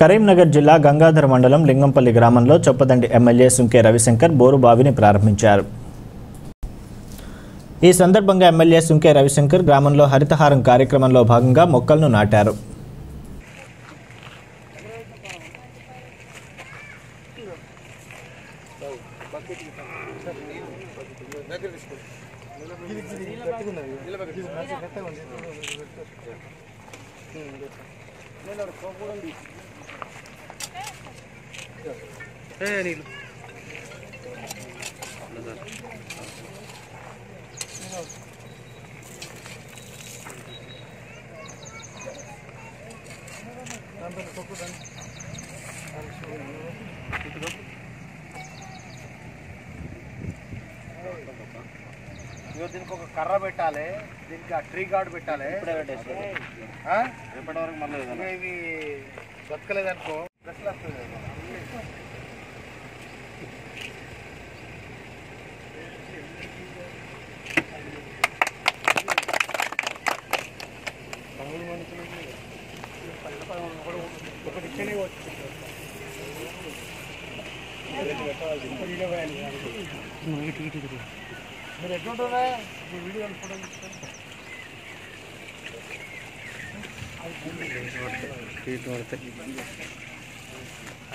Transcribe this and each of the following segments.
కరీంనగర్ జిల్లా గంగాధర మండలం లింగంపల్లి గ్రామంలో చొప్పదండి ఎమ్మెల్యే సుంకే రవిశంకర్ బోరు బావిని ప్రారంభించారు ఈ సందర్భంగా ఎమ్మెల్యే సుంకే రవిశంకర్ గ్రామంలో హరితహారం కార్యక్రమంలో భాగంగా మొక్కలను నాటారు ಏ ನೀಲು ನದರ ನಂದ ಫೋಕಸ್ ಆನ್ ಆನ್ ಶುರು ಇದು ಬಂತು ಈ ದಿನಕ್ಕೋ ಕರ್ರ ಬೆಟాలే ದಿನಕ್ಕ ಆ ಟ್ರೀ ಗಾರ್ಡ್ ಬೆಟాలే ಅಪ್ಪೆ ಬೆಟ್ಟವರೆಗೂ ಮಲ್ಲೇ ಇದೆ ಇವಿ ಬಟ್ಕಲೇ ಅಂತೋ ಬಟ್ಲಸ್ತೋ మీరు ఎట్లుంటారా మీ వీడియో అనుకోవడం టీ పడతాయి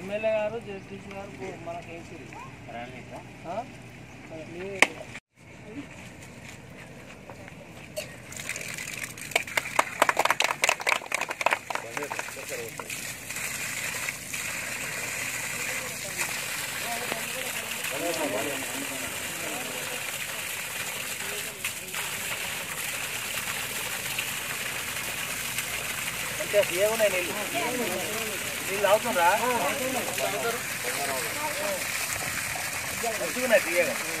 ఎమ్మెల్యే గారు జస్టిస్ గారు మనకు వేసి Gracias. ఏమున్నాయి నీళ్ళు నీళ్ళు అవుతుందా మంచిగున్నాయి తీయగా